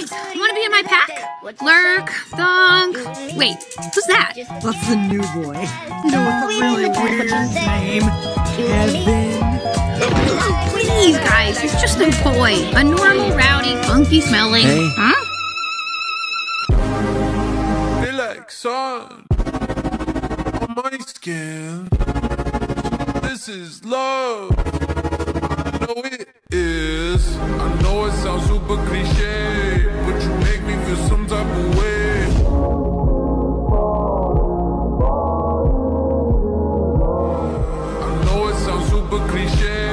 guys, wanna be in my pack? Lurk, Thunk. Wait, who's that? That's the new boy. You know, with a really weird name. Kevin. Please, guys, he's just a boy. A normal, rowdy, funky smelling. Hey. Huh? Feel like sun on my skin. This is love. clichés